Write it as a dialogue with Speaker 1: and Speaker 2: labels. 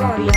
Speaker 1: for you.